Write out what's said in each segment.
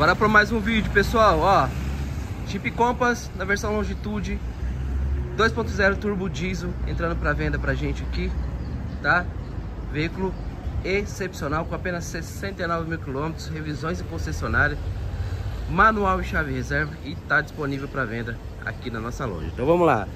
Bora para mais um vídeo, pessoal, ó. Jeep Compass na versão Longitude 2.0 Turbo Diesel entrando para venda pra gente aqui, tá? Veículo excepcional com apenas 69 mil quilômetros, revisões em concessionária, manual e chave reserva e tá disponível para venda aqui na nossa loja. Então vamos lá.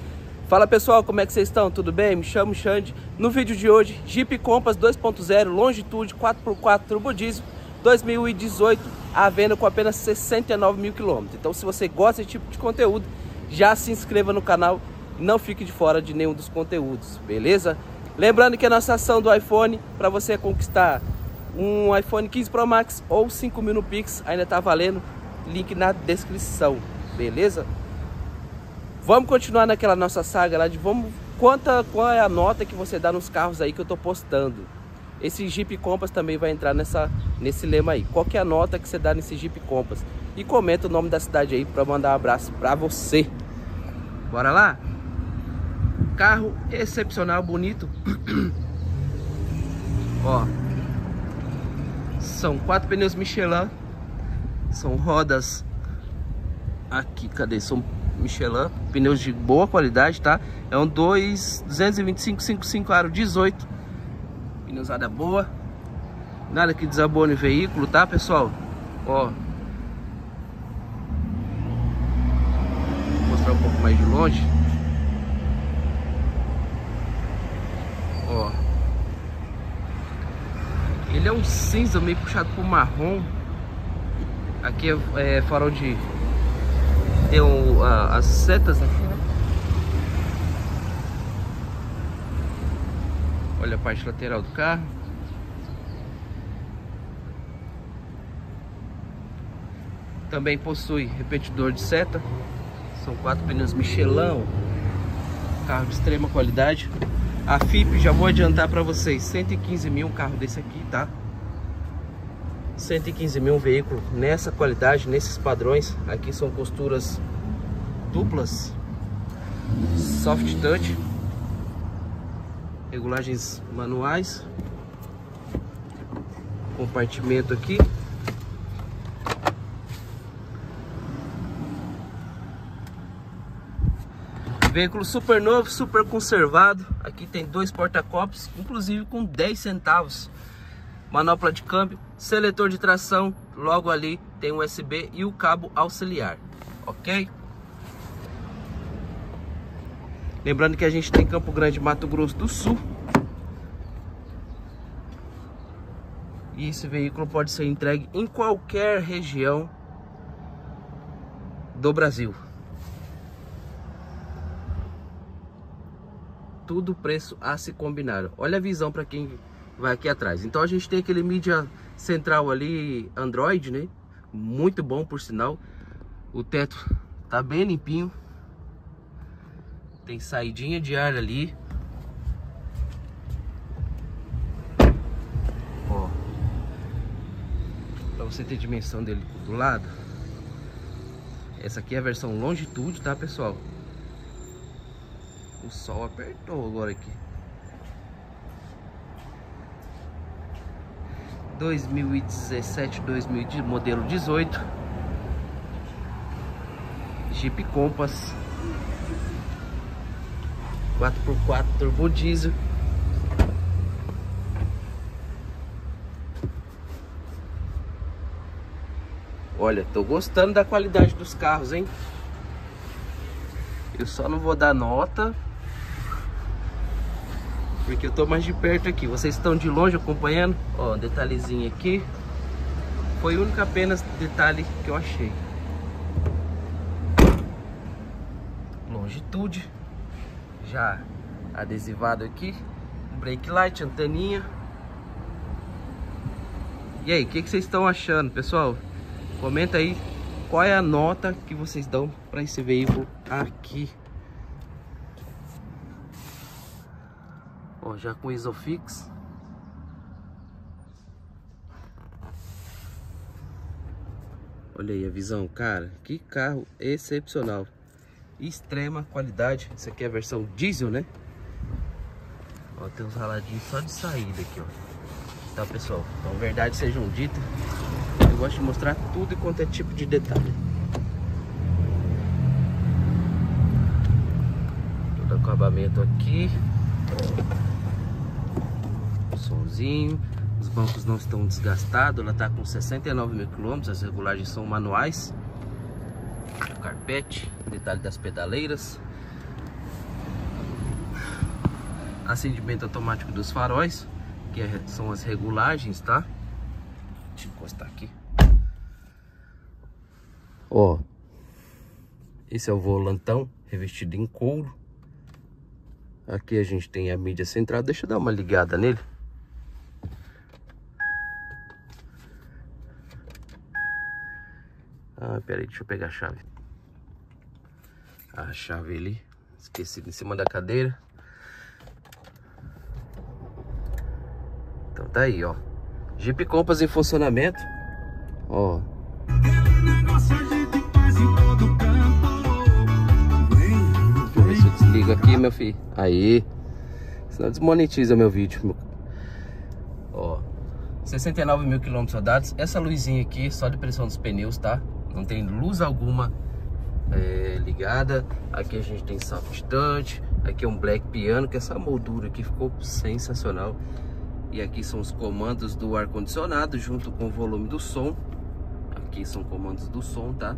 Fala pessoal, como é que vocês estão? Tudo bem? Me chamo Xande. No vídeo de hoje, Jeep Compass 2.0 Longitude 4x4 Turbo Diesel 2018 à venda com apenas 69 mil quilômetros. Então se você gosta desse tipo de conteúdo, já se inscreva no canal não fique de fora de nenhum dos conteúdos, beleza? Lembrando que a nossa ação do iPhone, para você conquistar um iPhone 15 Pro Max ou 5 mil no Pix, ainda está valendo. Link na descrição, beleza? Vamos continuar naquela nossa saga lá de vamos quanta qual é a nota que você dá nos carros aí que eu tô postando. Esse Jeep Compass também vai entrar nessa nesse lema aí. Qual que é a nota que você dá nesse Jeep Compass? E comenta o nome da cidade aí para mandar um abraço para você. Bora lá? Carro excepcional, bonito. Ó. São quatro pneus Michelin. São rodas aqui, cadê? São Michelin, pneus de boa qualidade, tá? É um 2, 225 55 aro 18. Pneusada boa. Nada que desabone o veículo, tá, pessoal? Ó. Vou mostrar um pouco mais de longe. Ó. Ele é um cinza meio puxado pro marrom. Aqui é, é farol de tem o, a, as setas aqui, né? Olha a parte lateral do carro. Também possui repetidor de seta. São quatro pneus Michelin. Carro de extrema qualidade. A FIP, já vou adiantar para vocês, 115 mil um carro desse aqui, tá? 115 mil um veículo nessa qualidade, nesses padrões. Aqui são costuras duplas, soft touch, regulagens manuais, compartimento aqui. Veículo super novo, super conservado. Aqui tem dois porta-copos, inclusive com 10 centavos manopla de câmbio, seletor de tração, logo ali tem o USB e o cabo auxiliar, ok? Lembrando que a gente tem Campo Grande, Mato Grosso do Sul. E esse veículo pode ser entregue em qualquer região do Brasil. Tudo preço a se combinar. Olha a visão para quem vai aqui atrás. Então a gente tem aquele mídia central ali, Android, né? Muito bom por sinal. O teto tá bem limpinho. Tem saidinha de ar ali. Ó. Pra você ter dimensão dele do lado. Essa aqui é a versão longitude, tá pessoal? Sol apertou agora aqui. 2017, 2000, modelo 18 Jeep Compass 4x4 turbo diesel Olha, tô gostando da qualidade dos carros, hein? Eu só não vou dar nota porque eu tô mais de perto aqui. Vocês estão de longe acompanhando? Ó, detalhezinho aqui. Foi o único apenas detalhe que eu achei. Longitude. Já adesivado aqui. Brake light, anteninha. E aí, o que, que vocês estão achando, pessoal? Comenta aí qual é a nota que vocês dão para esse veículo aqui. Ó, já com Isofix. Olha aí a visão, cara. Que carro excepcional. Extrema qualidade. Isso aqui é a versão diesel, né? Ó, tem uns raladinhos só de saída aqui, ó. Tá, pessoal? Então, verdade sejam ditas. Eu gosto de mostrar tudo quanto é tipo de detalhe. Todo acabamento aqui. Somzinho. Os bancos não estão desgastados. Ela está com 69 mil quilômetros. As regulagens são manuais. O carpete. Detalhe das pedaleiras. Acendimento automático dos faróis. Que é, são as regulagens, tá? Deixa eu encostar aqui. Ó. Esse é o volantão revestido em couro. Aqui a gente tem a mídia central. Deixa eu dar uma ligada nele. Ah, peraí, deixa eu pegar a chave. A chave ali. Esqueci em cima da cadeira. Então tá aí, ó. Jeep Compass em funcionamento. Ó. Deixa eu ver se eu desligo aqui, meu filho. Aí. Senão desmonetiza meu vídeo. Ó. 69 mil quilômetros rodados. Essa luzinha aqui, só de pressão dos pneus, tá? Não tem luz alguma é, ligada. Aqui a gente tem soft touch. Aqui é um black piano, que essa moldura aqui ficou sensacional. E aqui são os comandos do ar-condicionado junto com o volume do som. Aqui são comandos do som, tá?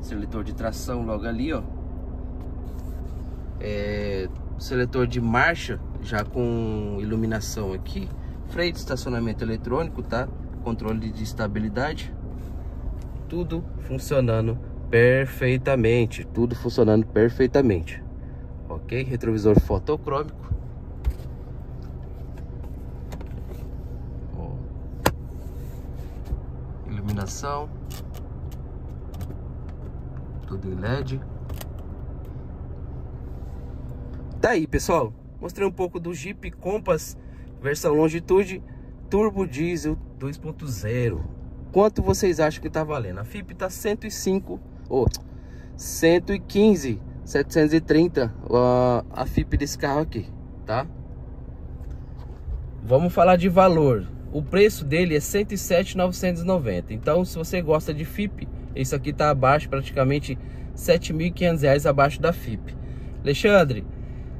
Seletor de tração logo ali, ó. É, seletor de marcha já com iluminação aqui. Freio de estacionamento eletrônico, tá? Controle de estabilidade. Tudo funcionando perfeitamente. Tudo funcionando perfeitamente. Ok? Retrovisor fotocrômico. iluminação. Tudo em LED. Tá aí, pessoal. Mostrei um pouco do Jeep Compass versão Longitude Turbo Diesel 2.0. Quanto vocês acham que tá valendo? A FIP tá 105 ou oh, 115 730 uh, a FIP desse carro aqui, tá? Vamos falar de valor. O preço dele é 107,990. Então, se você gosta de FIP, isso aqui está abaixo, praticamente 7.500 reais abaixo da FIP. Alexandre,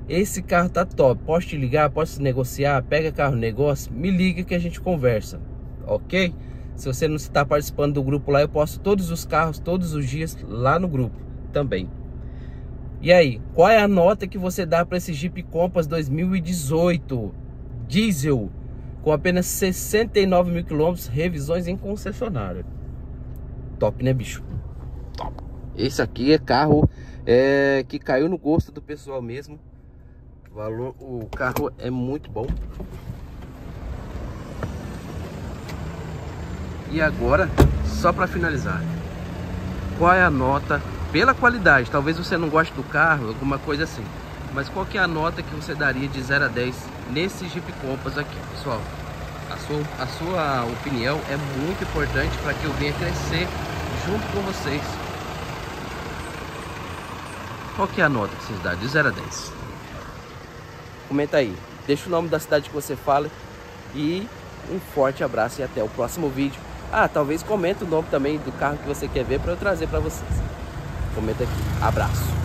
esse carro tá top. Posso te ligar? Posso negociar? Pega carro negócio? Me liga que a gente conversa, ok? Se você não está participando do grupo lá, eu posto todos os carros todos os dias lá no grupo também. E aí, qual é a nota que você dá para esse Jeep Compass 2018 diesel? com apenas 69 mil quilômetros, revisões em concessionária. Top, né, bicho? Top. Esse aqui é carro é, que caiu no gosto do pessoal mesmo. O valor, o carro é muito bom. E agora, só para finalizar, qual é a nota pela qualidade? Talvez você não goste do carro, alguma coisa assim. Mas qual que é a nota que você daria de 0 a 10 nesse Jeep Compass aqui, pessoal? A sua, a sua opinião é muito importante para que eu venha crescer junto com vocês. Qual que é a nota que vocês dão de 0 a 10? Comenta aí. Deixa o nome da cidade que você fala e um forte abraço e até o próximo vídeo. Ah, talvez comenta o nome também do carro que você quer ver para eu trazer para vocês. Comenta aqui. Abraço.